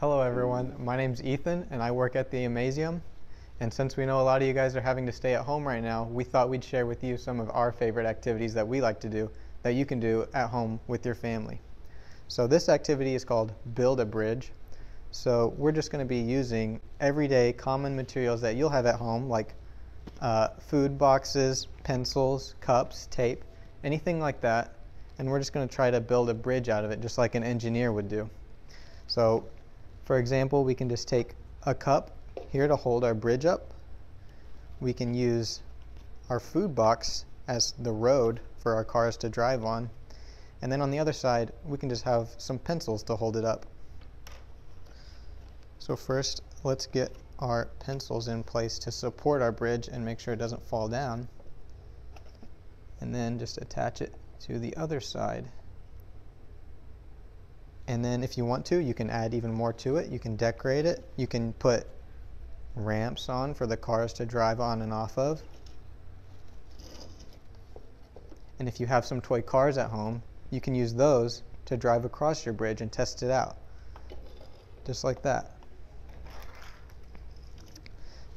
Hello everyone, my name's Ethan and I work at the Amazeum. And since we know a lot of you guys are having to stay at home right now, we thought we'd share with you some of our favorite activities that we like to do that you can do at home with your family. So this activity is called Build a Bridge. So we're just going to be using everyday common materials that you'll have at home like uh, food boxes, pencils, cups, tape, anything like that. And we're just going to try to build a bridge out of it just like an engineer would do. So for example, we can just take a cup here to hold our bridge up. We can use our food box as the road for our cars to drive on. And then on the other side, we can just have some pencils to hold it up. So first, let's get our pencils in place to support our bridge and make sure it doesn't fall down. And then just attach it to the other side. And then if you want to, you can add even more to it. You can decorate it. You can put ramps on for the cars to drive on and off of. And if you have some toy cars at home, you can use those to drive across your bridge and test it out. Just like that.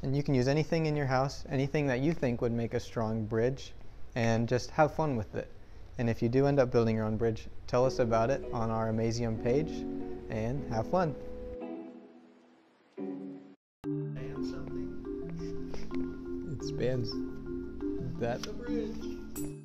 And you can use anything in your house, anything that you think would make a strong bridge, and just have fun with it. And if you do end up building your own bridge, tell us about it on our Amazeum page and have fun. It spans that bridge.